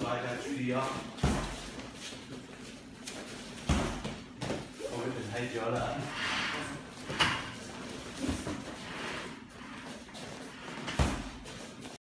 Seite hat vier. Kommt den halt ja an.